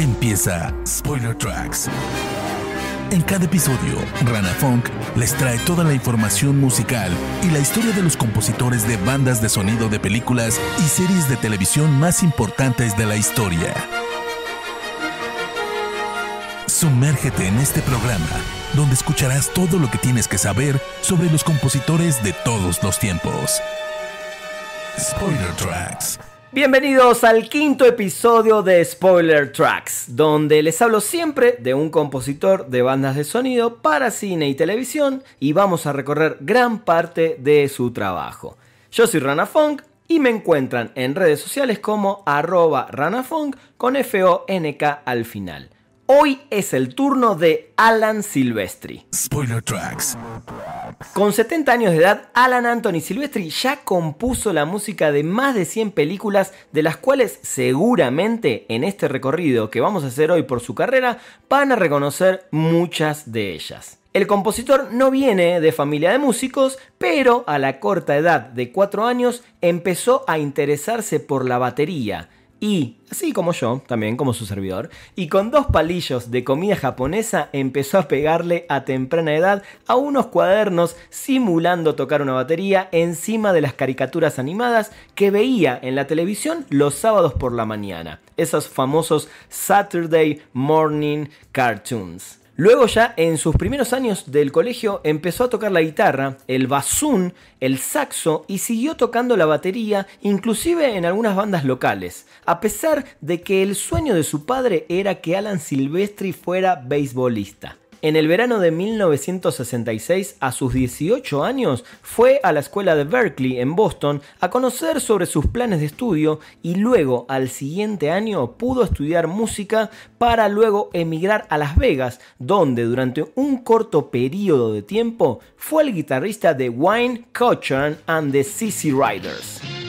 Empieza Spoiler Tracks. En cada episodio, Rana Funk les trae toda la información musical y la historia de los compositores de bandas de sonido de películas y series de televisión más importantes de la historia. Sumérgete en este programa, donde escucharás todo lo que tienes que saber sobre los compositores de todos los tiempos. Spoiler Tracks. Bienvenidos al quinto episodio de Spoiler Tracks, donde les hablo siempre de un compositor de bandas de sonido para cine y televisión y vamos a recorrer gran parte de su trabajo. Yo soy Rana Funk y me encuentran en redes sociales como arroba ranafunk con F-O-N-K al final. Hoy es el turno de Alan Silvestri. Spoiler Tracks. Con 70 años de edad, Alan Anthony Silvestri ya compuso la música de más de 100 películas, de las cuales seguramente en este recorrido que vamos a hacer hoy por su carrera van a reconocer muchas de ellas. El compositor no viene de familia de músicos, pero a la corta edad de 4 años empezó a interesarse por la batería y, así como yo, también como su servidor, y con dos palillos de comida japonesa empezó a pegarle a temprana edad a unos cuadernos simulando tocar una batería encima de las caricaturas animadas que veía en la televisión los sábados por la mañana, esos famosos Saturday Morning Cartoons. Luego ya en sus primeros años del colegio empezó a tocar la guitarra, el basún, el saxo y siguió tocando la batería, inclusive en algunas bandas locales, a pesar de que el sueño de su padre era que Alan Silvestri fuera beisbolista. En el verano de 1966, a sus 18 años, fue a la escuela de Berkeley en Boston a conocer sobre sus planes de estudio y luego al siguiente año pudo estudiar música para luego emigrar a Las Vegas, donde durante un corto periodo de tiempo fue el guitarrista de Wayne Cochran and the CC Riders.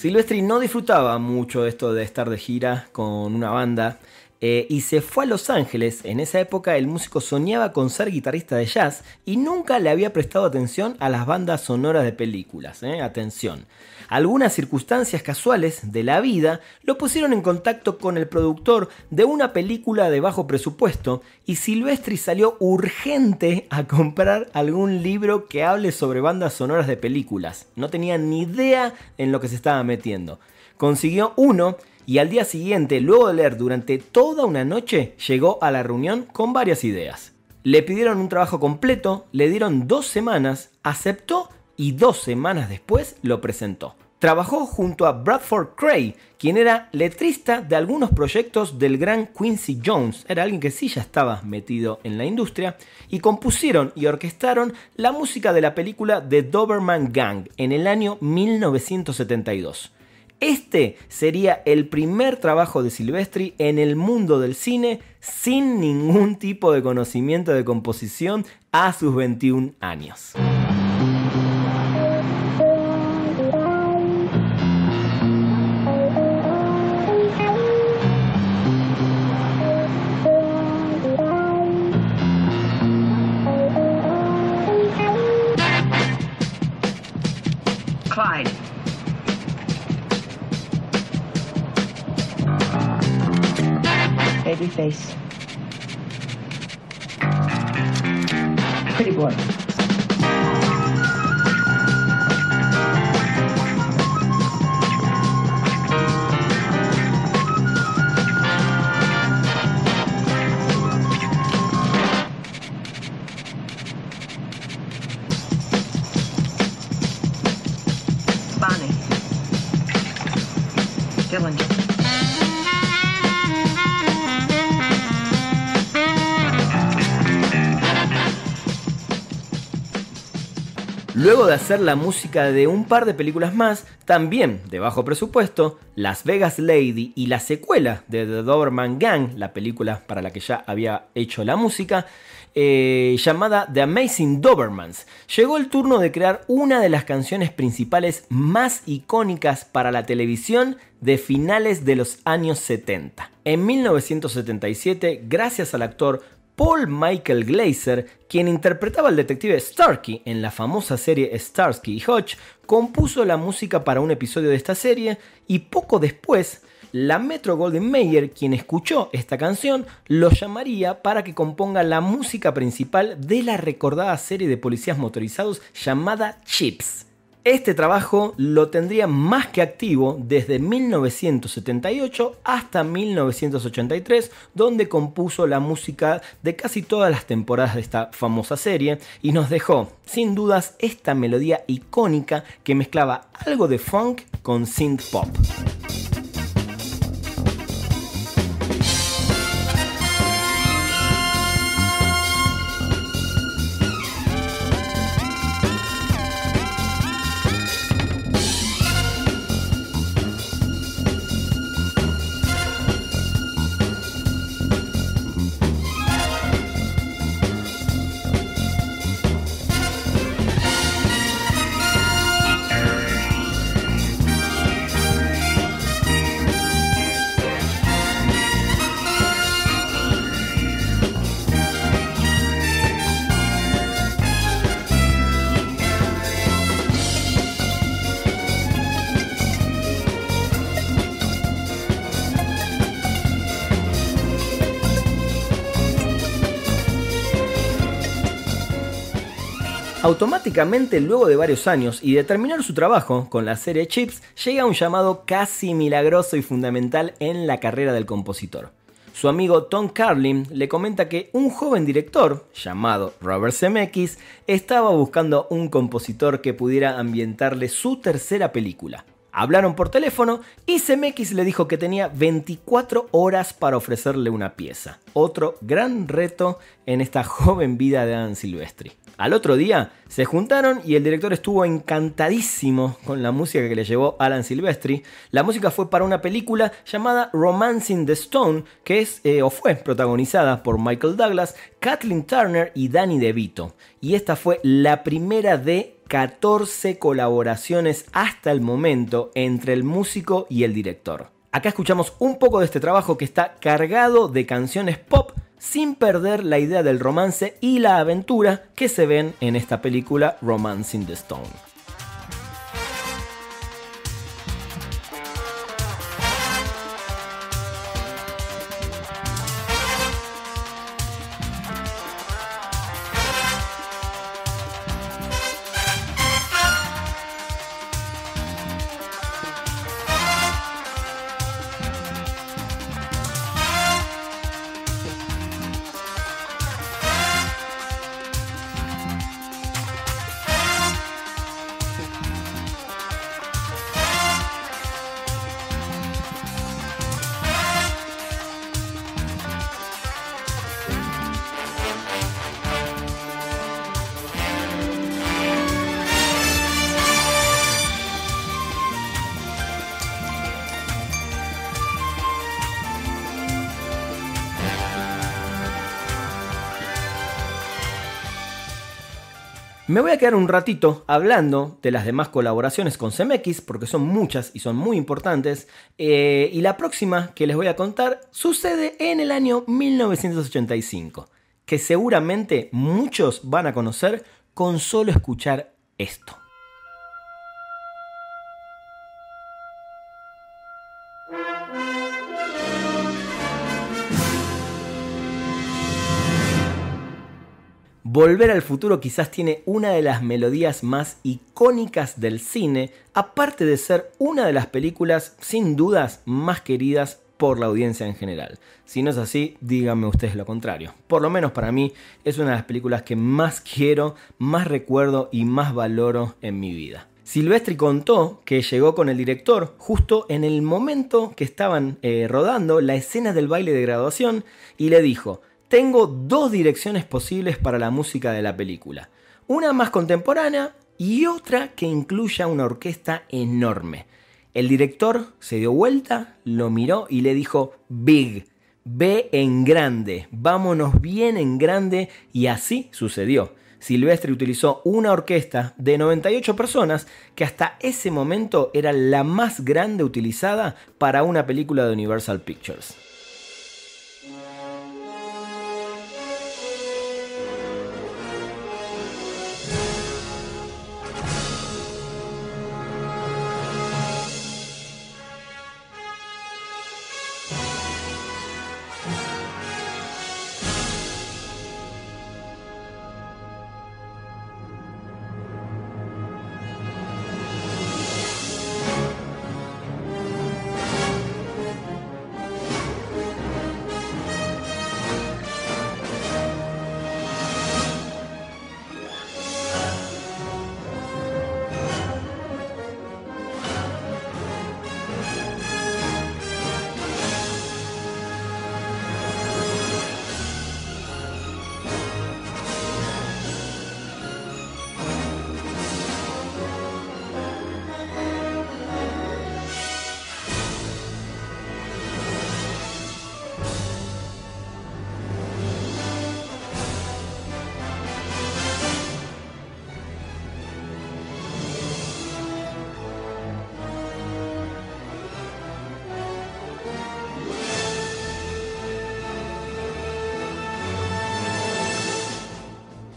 Silvestri no disfrutaba mucho esto de estar de gira con una banda eh, y se fue a Los Ángeles. En esa época el músico soñaba con ser guitarrista de jazz y nunca le había prestado atención a las bandas sonoras de películas. Eh, atención. Algunas circunstancias casuales de la vida lo pusieron en contacto con el productor de una película de bajo presupuesto y Silvestri salió urgente a comprar algún libro que hable sobre bandas sonoras de películas. No tenía ni idea en lo que se estaba metiendo. Consiguió uno y al día siguiente, luego de leer durante toda una noche, llegó a la reunión con varias ideas. Le pidieron un trabajo completo, le dieron dos semanas, aceptó y dos semanas después lo presentó. Trabajó junto a Bradford Cray, quien era letrista de algunos proyectos del gran Quincy Jones, era alguien que sí ya estaba metido en la industria, y compusieron y orquestaron la música de la película The Doberman Gang en el año 1972. Este sería el primer trabajo de Silvestri en el mundo del cine sin ningún tipo de conocimiento de composición a sus 21 años. Clyde. Baby face. Pretty boy. Luego de hacer la música de un par de películas más, también de bajo presupuesto, Las Vegas Lady y la secuela de The Doberman Gang, la película para la que ya había hecho la música, eh, llamada The Amazing Dobermans. Llegó el turno de crear una de las canciones principales más icónicas para la televisión de finales de los años 70. En 1977, gracias al actor Paul Michael Glazer, quien interpretaba al detective Starkey en la famosa serie Starsky y Hodge, compuso la música para un episodio de esta serie y poco después la Metro Golden Mayer, quien escuchó esta canción, lo llamaría para que componga la música principal de la recordada serie de policías motorizados llamada Chips. Este trabajo lo tendría más que activo desde 1978 hasta 1983, donde compuso la música de casi todas las temporadas de esta famosa serie y nos dejó, sin dudas, esta melodía icónica que mezclaba algo de funk con synth pop. Luego de varios años y de terminar su trabajo con la serie Chips, llega un llamado casi milagroso y fundamental en la carrera del compositor. Su amigo Tom Carlin le comenta que un joven director, llamado Robert Zemeckis, estaba buscando un compositor que pudiera ambientarle su tercera película. Hablaron por teléfono y Zemeckis le dijo que tenía 24 horas para ofrecerle una pieza. Otro gran reto en esta joven vida de Adam Silvestri. Al otro día se juntaron y el director estuvo encantadísimo con la música que le llevó Alan Silvestri. La música fue para una película llamada Romancing the Stone, que es eh, o fue protagonizada por Michael Douglas, Kathleen Turner y Danny DeVito. Y esta fue la primera de 14 colaboraciones hasta el momento entre el músico y el director. Acá escuchamos un poco de este trabajo que está cargado de canciones pop sin perder la idea del romance y la aventura que se ven en esta película Romancing the Stone. Me voy a quedar un ratito hablando de las demás colaboraciones con CMX, porque son muchas y son muy importantes. Eh, y la próxima que les voy a contar sucede en el año 1985, que seguramente muchos van a conocer con solo escuchar esto. Volver al futuro quizás tiene una de las melodías más icónicas del cine, aparte de ser una de las películas sin dudas más queridas por la audiencia en general. Si no es así, díganme ustedes lo contrario. Por lo menos para mí es una de las películas que más quiero, más recuerdo y más valoro en mi vida. Silvestri contó que llegó con el director justo en el momento que estaban eh, rodando la escena del baile de graduación y le dijo, tengo dos direcciones posibles para la música de la película. Una más contemporánea y otra que incluya una orquesta enorme. El director se dio vuelta, lo miró y le dijo, Big, ve en grande, vámonos bien en grande y así sucedió. Silvestri utilizó una orquesta de 98 personas que hasta ese momento era la más grande utilizada para una película de Universal Pictures.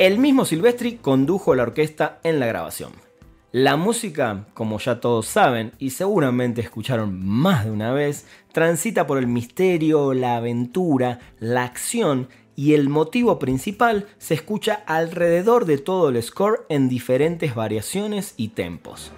El mismo Silvestri condujo la orquesta en la grabación. La música, como ya todos saben y seguramente escucharon más de una vez, transita por el misterio, la aventura, la acción y el motivo principal se escucha alrededor de todo el score en diferentes variaciones y tempos.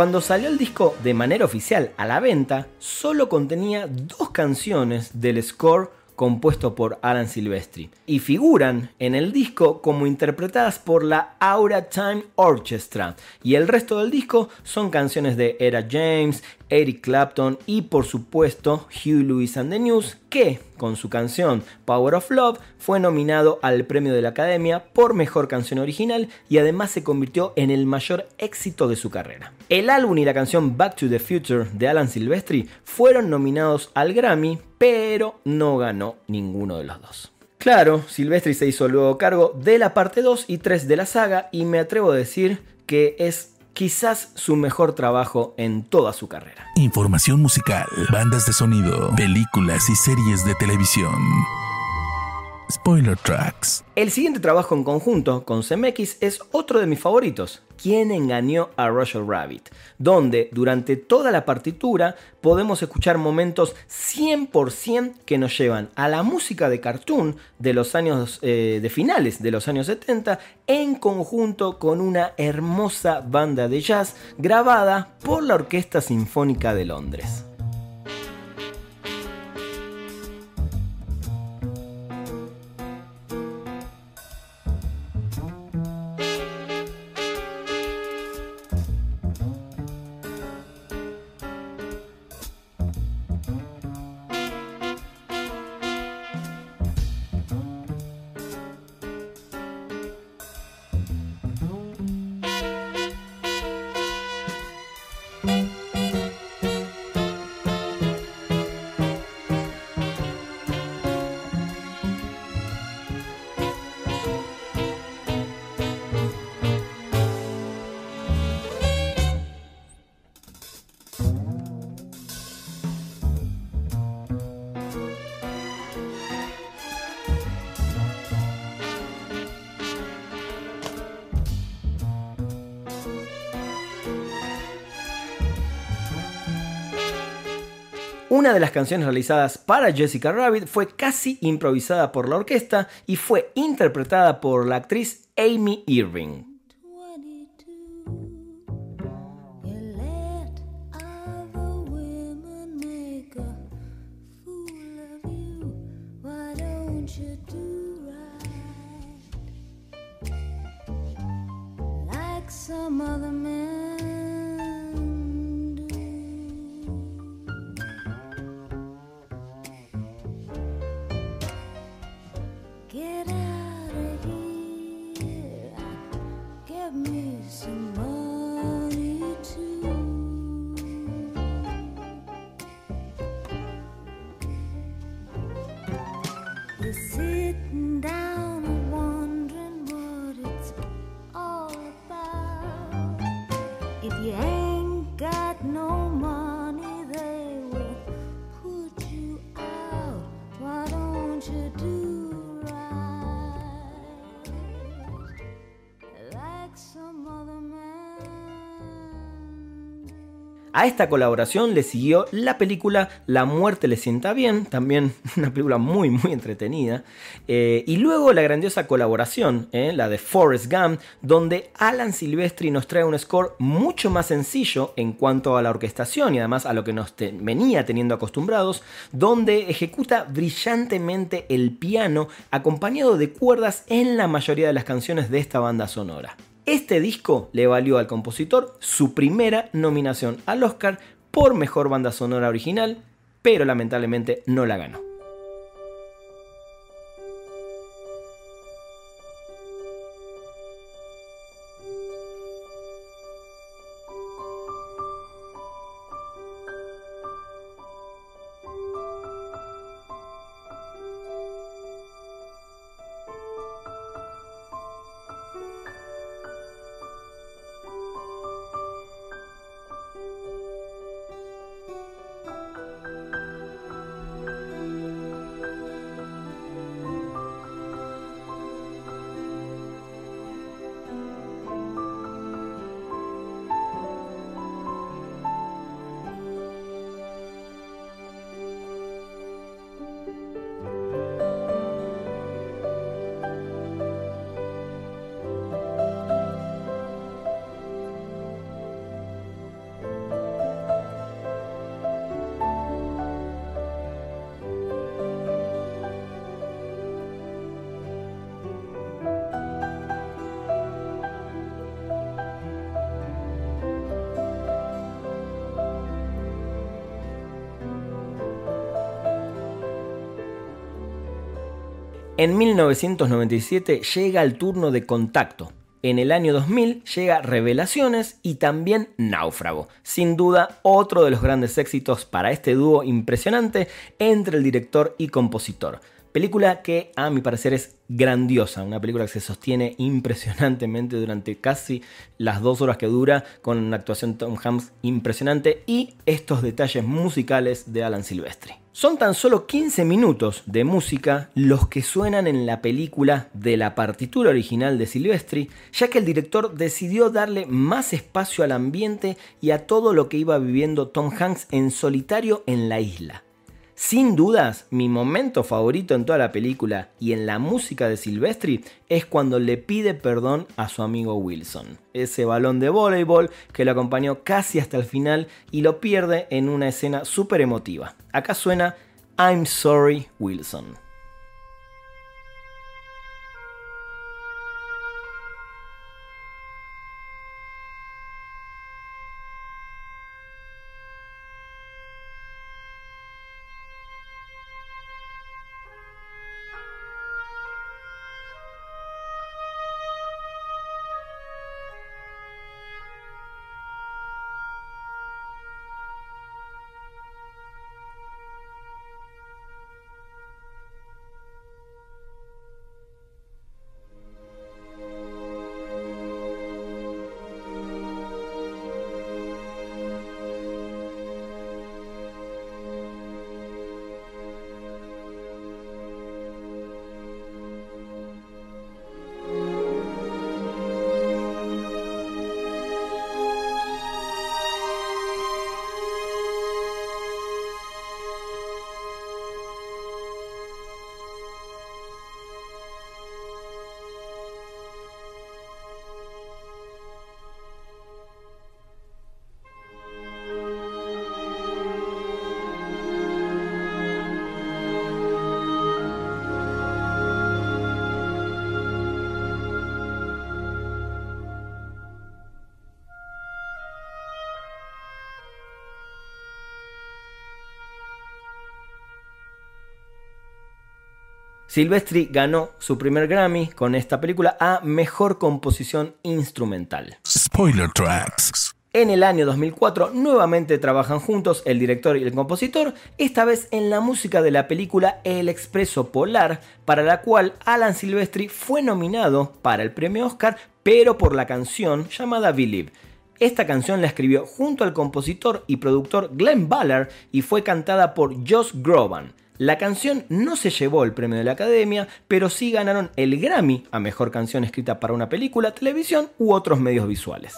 Cuando salió el disco de manera oficial a la venta, solo contenía dos canciones del score compuesto por Alan Silvestri y figuran en el disco como interpretadas por la Aura Time Orchestra. Y el resto del disco son canciones de Era James, Eric Clapton y por supuesto Hugh Lewis and the News que con su canción Power of Love fue nominado al premio de la Academia por mejor canción original y además se convirtió en el mayor éxito de su carrera. El álbum y la canción Back to the Future de Alan Silvestri fueron nominados al Grammy pero no ganó ninguno de los dos. Claro, Silvestri se hizo luego cargo de la parte 2 y 3 de la saga y me atrevo a decir que es quizás su mejor trabajo en toda su carrera. Información musical, bandas de sonido, películas y series de televisión. Spoiler Tracks. El siguiente trabajo en conjunto con CMX es otro de mis favoritos, Quien engañó a Roger Rabbit, donde durante toda la partitura podemos escuchar momentos 100% que nos llevan a la música de cartoon de los años eh, de finales de los años 70 en conjunto con una hermosa banda de jazz grabada por la Orquesta Sinfónica de Londres. Una de las canciones realizadas para Jessica Rabbit fue casi improvisada por la orquesta y fue interpretada por la actriz Amy Irving. A esta colaboración le siguió la película La muerte le sienta bien, también una película muy muy entretenida, eh, y luego la grandiosa colaboración, eh, la de Forrest Gump, donde Alan Silvestri nos trae un score mucho más sencillo en cuanto a la orquestación y además a lo que nos venía teniendo acostumbrados, donde ejecuta brillantemente el piano acompañado de cuerdas en la mayoría de las canciones de esta banda sonora. Este disco le valió al compositor su primera nominación al Oscar por Mejor Banda Sonora Original, pero lamentablemente no la ganó. En 1997 llega el turno de Contacto. En el año 2000 llega Revelaciones y también Náufrago. Sin duda, otro de los grandes éxitos para este dúo impresionante entre el director y compositor. Película que a mi parecer es grandiosa, una película que se sostiene impresionantemente durante casi las dos horas que dura, con una actuación de Tom Hanks impresionante y estos detalles musicales de Alan Silvestri. Son tan solo 15 minutos de música los que suenan en la película de la partitura original de Silvestri, ya que el director decidió darle más espacio al ambiente y a todo lo que iba viviendo Tom Hanks en solitario en la isla. Sin dudas, mi momento favorito en toda la película y en la música de Silvestri es cuando le pide perdón a su amigo Wilson. Ese balón de voleibol que lo acompañó casi hasta el final y lo pierde en una escena súper emotiva. Acá suena I'm sorry Wilson. Silvestri ganó su primer Grammy con esta película a Mejor Composición Instrumental. Spoiler Tracks. En el año 2004 nuevamente trabajan juntos el director y el compositor, esta vez en la música de la película El Expreso Polar, para la cual Alan Silvestri fue nominado para el premio Oscar, pero por la canción llamada Believe. Esta canción la escribió junto al compositor y productor Glenn Ballard y fue cantada por Josh Groban. La canción no se llevó el premio de la Academia, pero sí ganaron el Grammy a Mejor Canción Escrita para una película, televisión u otros medios visuales.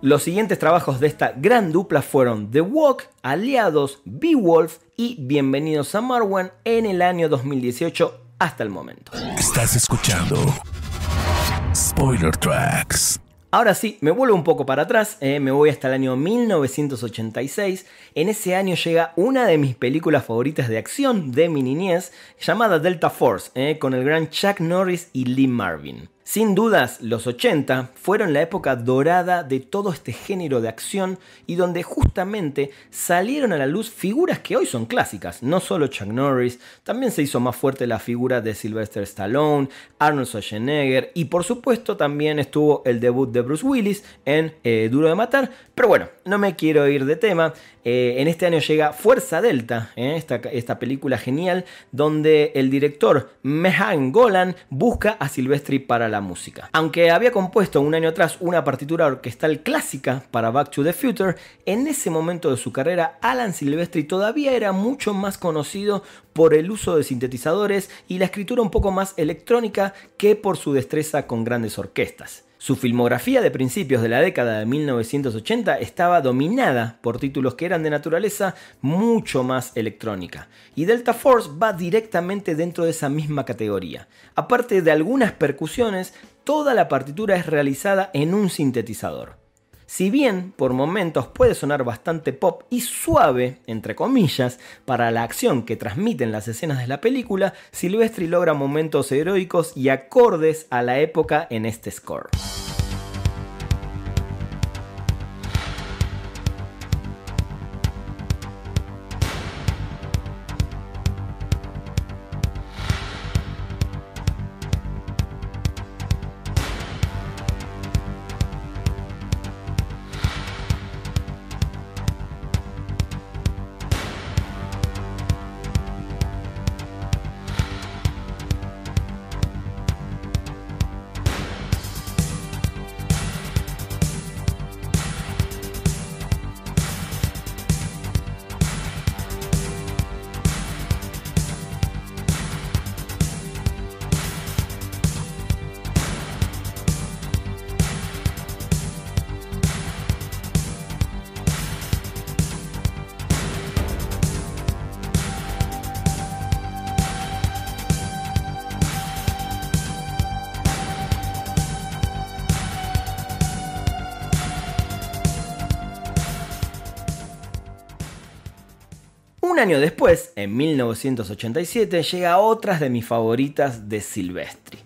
Los siguientes trabajos de esta gran dupla fueron The Walk, Aliados, Beowulf y Bienvenidos a Marwan en el año 2018 hasta el momento. Estás escuchando Spoiler Tracks. Ahora sí, me vuelvo un poco para atrás, eh, me voy hasta el año 1986. En ese año llega una de mis películas favoritas de acción de mi niñez, llamada Delta Force, eh, con el gran Chuck Norris y Lee Marvin. Sin dudas, los 80 fueron la época dorada de todo este género de acción y donde justamente salieron a la luz figuras que hoy son clásicas, no solo Chuck Norris, también se hizo más fuerte la figura de Sylvester Stallone, Arnold Schwarzenegger y por supuesto también estuvo el debut de Bruce Willis en eh, Duro de Matar, pero bueno, no me quiero ir de tema, eh, en este año llega Fuerza Delta, eh, esta, esta película genial donde el director Mehan Golan busca a Silvestri para la música. Aunque había compuesto un año atrás una partitura orquestal clásica para Back to the Future, en ese momento de su carrera Alan Silvestri todavía era mucho más conocido por el uso de sintetizadores y la escritura un poco más electrónica que por su destreza con grandes orquestas. Su filmografía de principios de la década de 1980 estaba dominada por títulos que eran de naturaleza mucho más electrónica, y Delta Force va directamente dentro de esa misma categoría. Aparte de algunas percusiones, toda la partitura es realizada en un sintetizador. Si bien por momentos puede sonar bastante pop y suave, entre comillas, para la acción que transmiten las escenas de la película, Silvestri logra momentos heroicos y acordes a la época en este score. Año después, en 1987, llega otras de mis favoritas de Silvestri.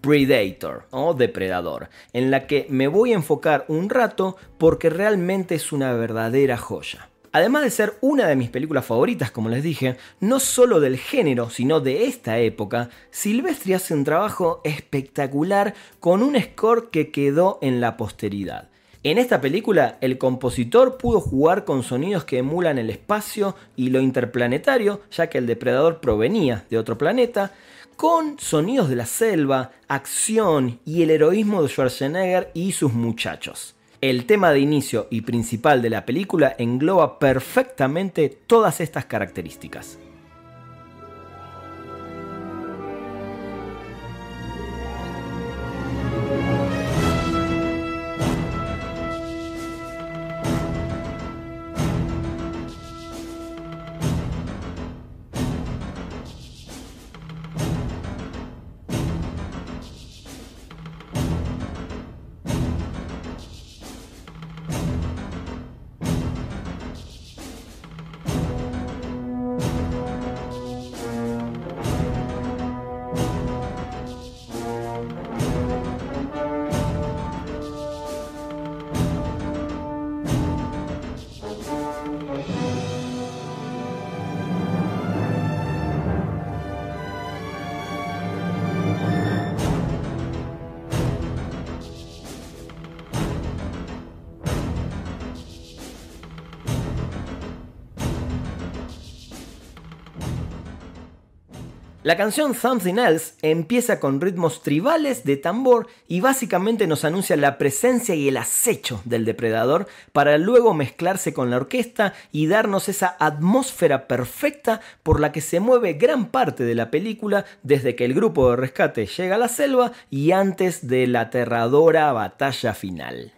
Predator o Depredador, en la que me voy a enfocar un rato porque realmente es una verdadera joya. Además de ser una de mis películas favoritas, como les dije, no solo del género, sino de esta época, Silvestri hace un trabajo espectacular con un score que quedó en la posteridad. En esta película, el compositor pudo jugar con sonidos que emulan el espacio y lo interplanetario, ya que el depredador provenía de otro planeta, con sonidos de la selva, acción y el heroísmo de Schwarzenegger y sus muchachos. El tema de inicio y principal de la película engloba perfectamente todas estas características. La canción Something Else empieza con ritmos tribales de tambor y básicamente nos anuncia la presencia y el acecho del depredador para luego mezclarse con la orquesta y darnos esa atmósfera perfecta por la que se mueve gran parte de la película desde que el grupo de rescate llega a la selva y antes de la aterradora batalla final.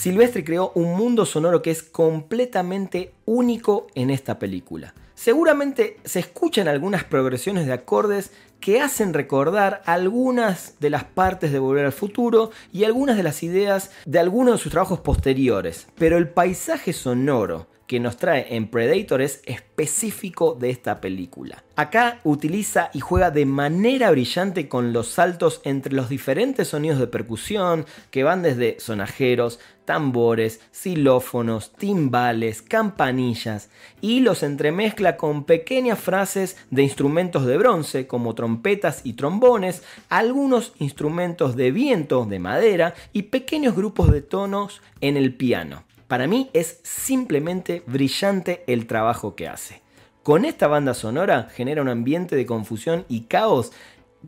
Silvestri creó un mundo sonoro que es completamente único en esta película. Seguramente se escuchan algunas progresiones de acordes que hacen recordar algunas de las partes de Volver al Futuro y algunas de las ideas de algunos de sus trabajos posteriores, pero el paisaje sonoro que nos trae en Predator es específico de esta película. Acá utiliza y juega de manera brillante con los saltos entre los diferentes sonidos de percusión que van desde sonajeros, tambores, xilófonos, timbales, campanillas y los entremezcla con pequeñas frases de instrumentos de bronce como trompetas y trombones, algunos instrumentos de viento de madera y pequeños grupos de tonos en el piano. Para mí es simplemente brillante el trabajo que hace. Con esta banda sonora genera un ambiente de confusión y caos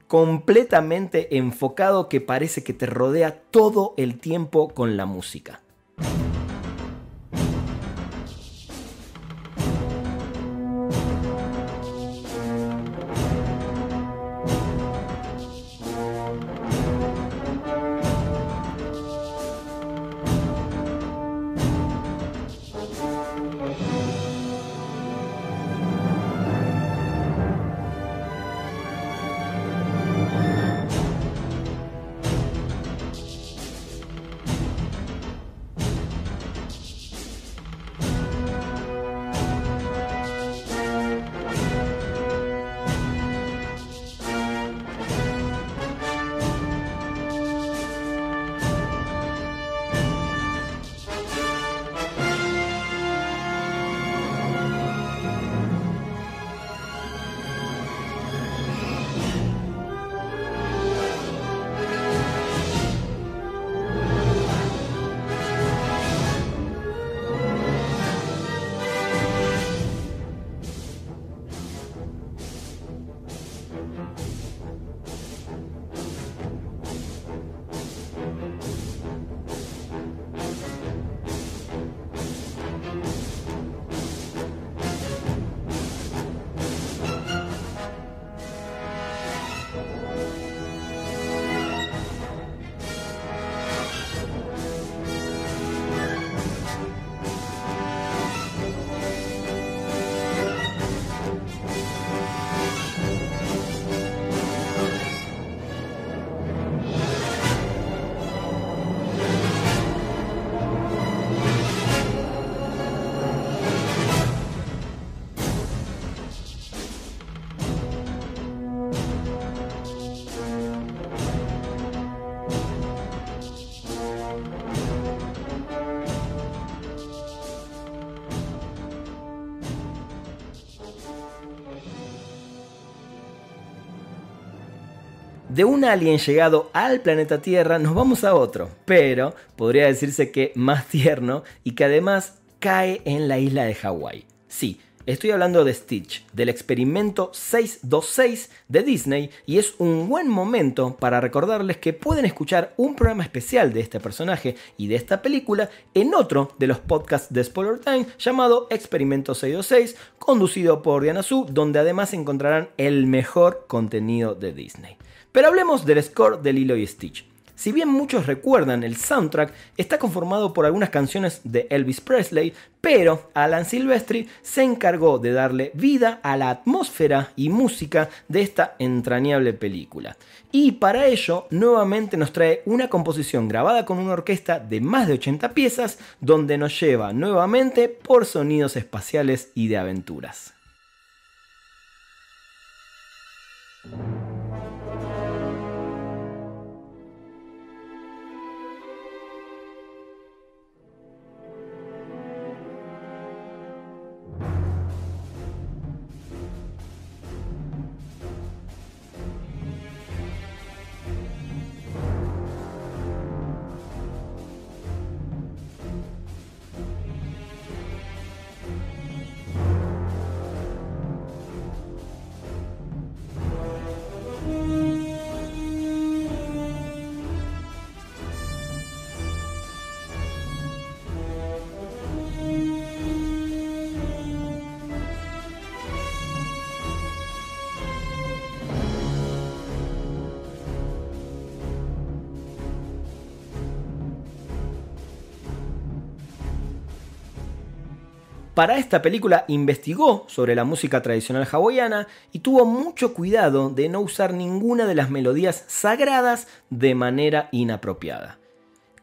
completamente enfocado que parece que te rodea todo el tiempo con la música. De un alien llegado al planeta Tierra nos vamos a otro, pero podría decirse que más tierno y que además cae en la isla de Hawái. Sí, Estoy hablando de Stitch, del experimento 626 de Disney, y es un buen momento para recordarles que pueden escuchar un programa especial de este personaje y de esta película en otro de los podcasts de Spoiler Time llamado Experimento 626, conducido por Diana Su, donde además encontrarán el mejor contenido de Disney. Pero hablemos del score de Lilo y Stitch. Si bien muchos recuerdan, el soundtrack está conformado por algunas canciones de Elvis Presley, pero Alan Silvestri se encargó de darle vida a la atmósfera y música de esta entrañable película. Y para ello, nuevamente nos trae una composición grabada con una orquesta de más de 80 piezas, donde nos lleva nuevamente por sonidos espaciales y de aventuras. Para esta película investigó sobre la música tradicional hawaiana y tuvo mucho cuidado de no usar ninguna de las melodías sagradas de manera inapropiada.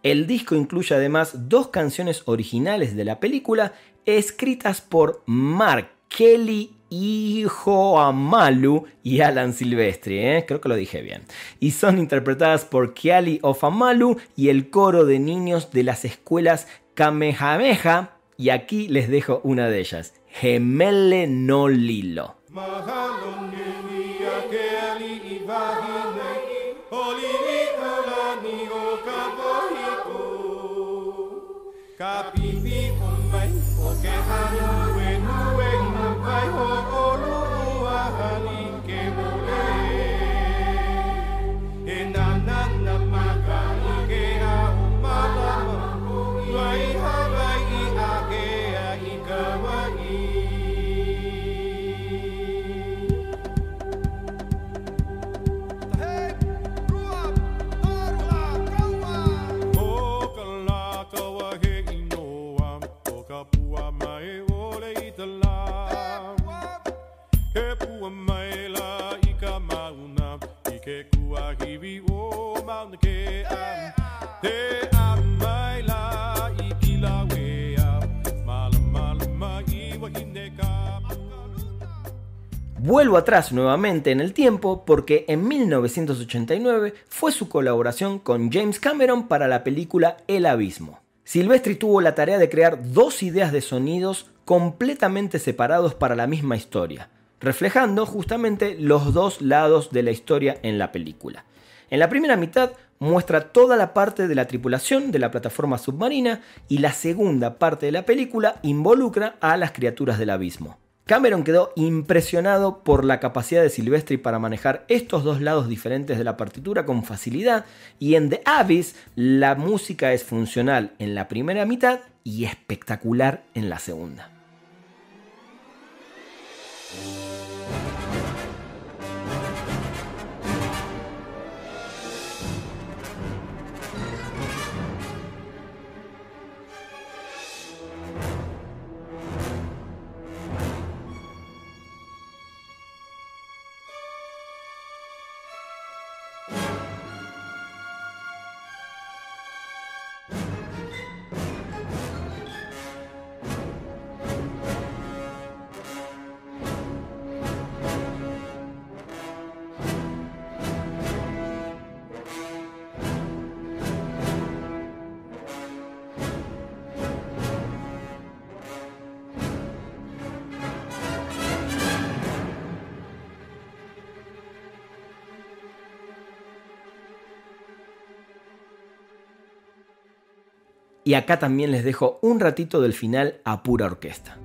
El disco incluye además dos canciones originales de la película escritas por Mark Kelly Hijo Amalu y Alan Silvestri, ¿eh? creo que lo dije bien. Y son interpretadas por Kiali of Amalu y el coro de niños de las escuelas Kamehameha, y aquí les dejo una de ellas, Gemele no Lilo. Vuelvo atrás nuevamente en el tiempo porque en 1989 fue su colaboración con James Cameron para la película El Abismo. Silvestri tuvo la tarea de crear dos ideas de sonidos completamente separados para la misma historia, reflejando justamente los dos lados de la historia en la película. En la primera mitad muestra toda la parte de la tripulación de la plataforma submarina y la segunda parte de la película involucra a las criaturas del abismo. Cameron quedó impresionado por la capacidad de Silvestri para manejar estos dos lados diferentes de la partitura con facilidad y en The Abyss la música es funcional en la primera mitad y espectacular en la segunda. Y acá también les dejo un ratito del final a pura orquesta.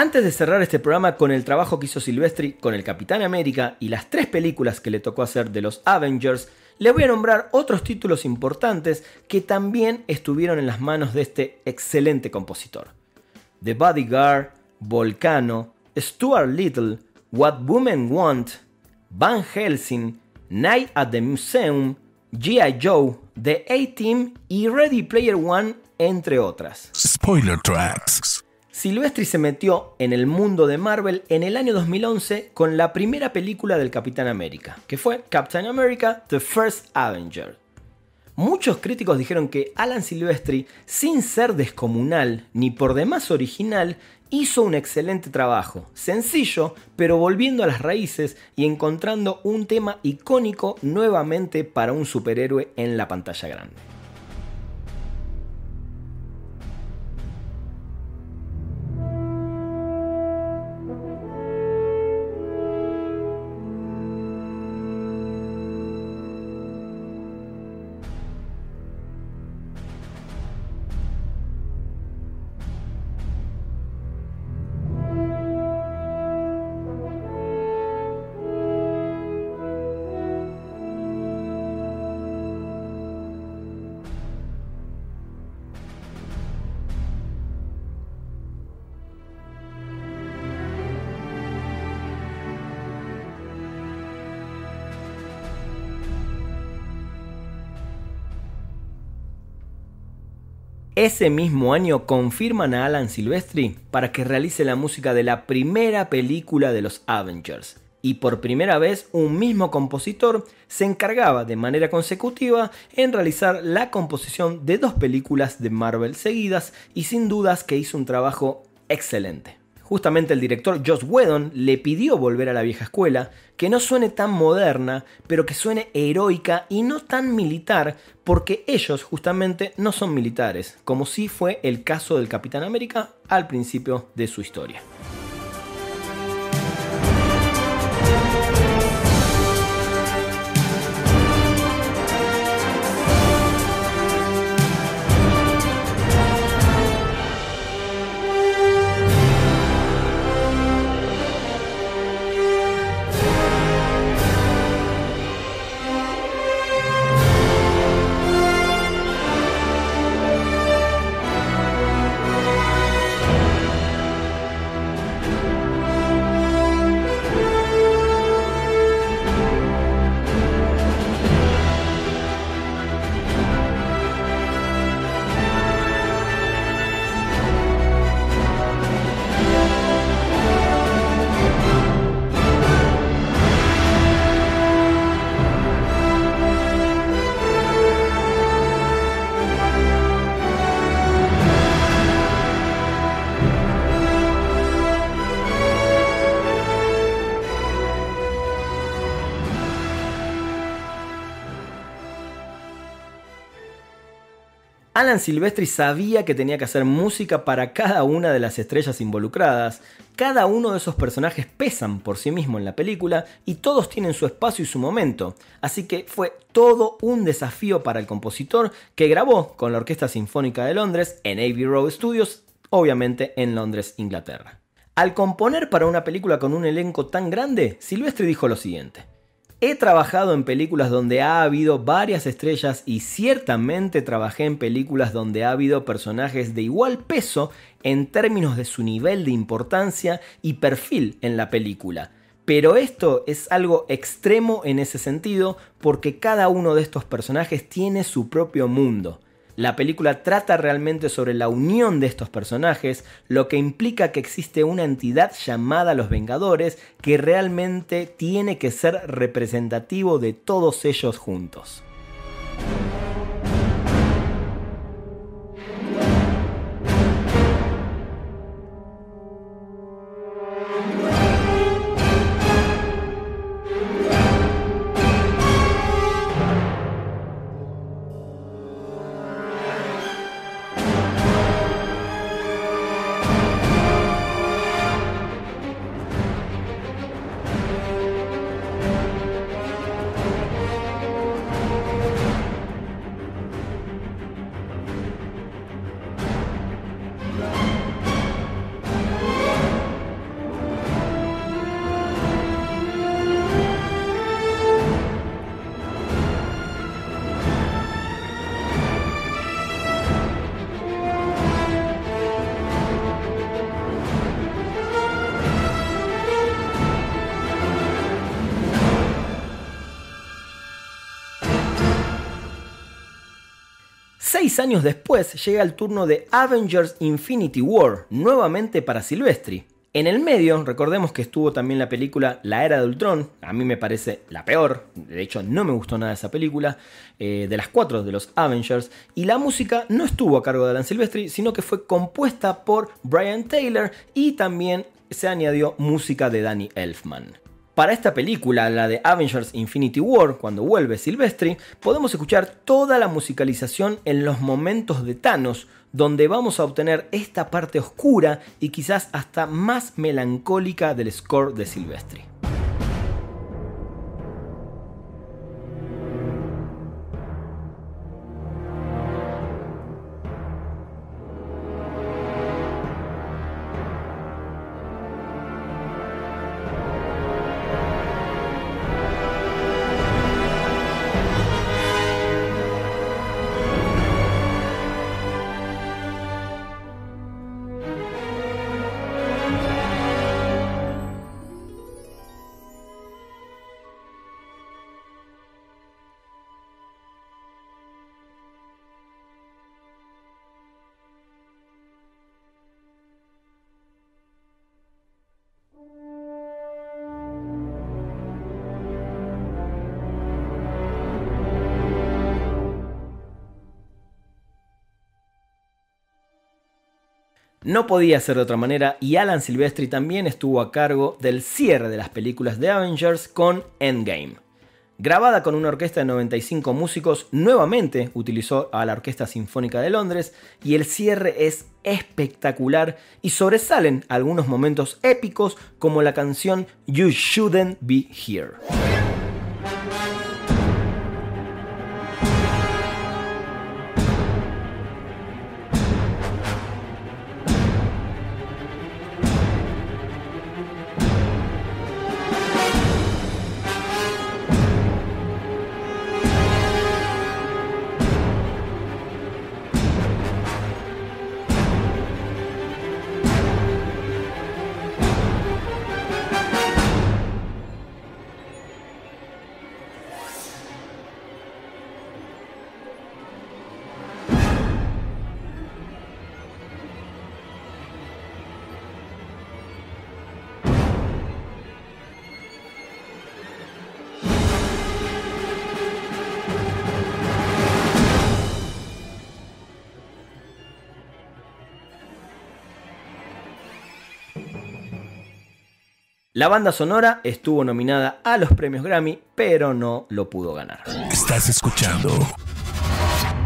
Antes de cerrar este programa con el trabajo que hizo Silvestri con el Capitán América y las tres películas que le tocó hacer de los Avengers, le voy a nombrar otros títulos importantes que también estuvieron en las manos de este excelente compositor. The Bodyguard, Volcano, Stuart Little, What Women Want, Van Helsing, Night at the Museum, G.I. Joe, The A-Team y Ready Player One, entre otras. Spoiler Tracks. Silvestri se metió en el mundo de Marvel en el año 2011 con la primera película del Capitán América, que fue Captain America The First Avenger. Muchos críticos dijeron que Alan Silvestri, sin ser descomunal ni por demás original, hizo un excelente trabajo, sencillo, pero volviendo a las raíces y encontrando un tema icónico nuevamente para un superhéroe en la pantalla grande. Ese mismo año confirman a Alan Silvestri para que realice la música de la primera película de los Avengers. Y por primera vez un mismo compositor se encargaba de manera consecutiva en realizar la composición de dos películas de Marvel seguidas y sin dudas que hizo un trabajo excelente. Justamente el director Joss Whedon le pidió volver a la vieja escuela, que no suene tan moderna, pero que suene heroica y no tan militar, porque ellos justamente no son militares, como sí fue el caso del Capitán América al principio de su historia. Alan Silvestri sabía que tenía que hacer música para cada una de las estrellas involucradas. Cada uno de esos personajes pesan por sí mismo en la película y todos tienen su espacio y su momento. Así que fue todo un desafío para el compositor que grabó con la Orquesta Sinfónica de Londres en Abbey Road Studios, obviamente en Londres, Inglaterra. Al componer para una película con un elenco tan grande, Silvestri dijo lo siguiente. He trabajado en películas donde ha habido varias estrellas y ciertamente trabajé en películas donde ha habido personajes de igual peso en términos de su nivel de importancia y perfil en la película. Pero esto es algo extremo en ese sentido porque cada uno de estos personajes tiene su propio mundo. La película trata realmente sobre la unión de estos personajes, lo que implica que existe una entidad llamada los Vengadores que realmente tiene que ser representativo de todos ellos juntos. Seis años después llega el turno de Avengers Infinity War, nuevamente para Silvestri. En el medio, recordemos que estuvo también la película La Era de Ultron, a mí me parece la peor, de hecho no me gustó nada esa película, eh, de las cuatro de los Avengers, y la música no estuvo a cargo de Alan Silvestri, sino que fue compuesta por Brian Taylor y también se añadió música de Danny Elfman. Para esta película, la de Avengers Infinity War, cuando vuelve Silvestri, podemos escuchar toda la musicalización en los momentos de Thanos, donde vamos a obtener esta parte oscura y quizás hasta más melancólica del score de Silvestri. No podía ser de otra manera y Alan Silvestri también estuvo a cargo del cierre de las películas de Avengers con Endgame. Grabada con una orquesta de 95 músicos, nuevamente utilizó a la Orquesta Sinfónica de Londres y el cierre es espectacular y sobresalen algunos momentos épicos como la canción You Shouldn't Be Here. La banda sonora estuvo nominada a los premios Grammy, pero no lo pudo ganar. Estás escuchando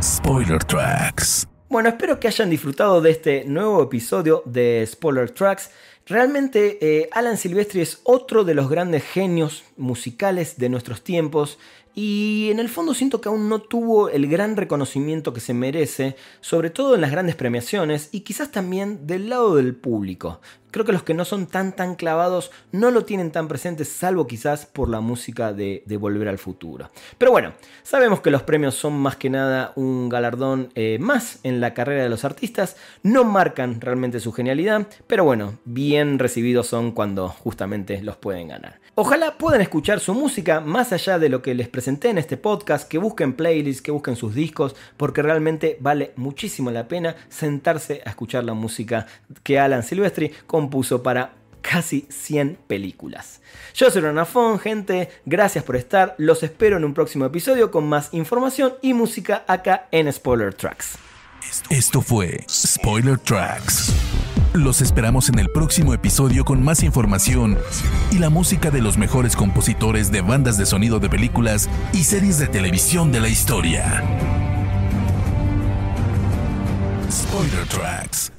Spoiler Tracks. Bueno, espero que hayan disfrutado de este nuevo episodio de Spoiler Tracks. Realmente eh, Alan Silvestri es otro de los grandes genios musicales de nuestros tiempos y en el fondo siento que aún no tuvo el gran reconocimiento que se merece, sobre todo en las grandes premiaciones y quizás también del lado del público. Creo que los que no son tan tan clavados no lo tienen tan presente, salvo quizás por la música de, de Volver al Futuro. Pero bueno, sabemos que los premios son más que nada un galardón eh, más en la carrera de los artistas, no marcan realmente su genialidad, pero bueno, bien recibidos son cuando justamente los pueden ganar. Ojalá puedan escuchar su música más allá de lo que les presenté en este podcast, que busquen playlists, que busquen sus discos, porque realmente vale muchísimo la pena sentarse a escuchar la música que Alan Silvestri compuso para casi 100 películas. Yo soy Ronafón, gente, gracias por estar, los espero en un próximo episodio con más información y música acá en Spoiler Tracks. Esto fue Spoiler Tracks. Los esperamos en el próximo episodio con más información y la música de los mejores compositores de bandas de sonido de películas y series de televisión de la historia. Spoiler Tracks.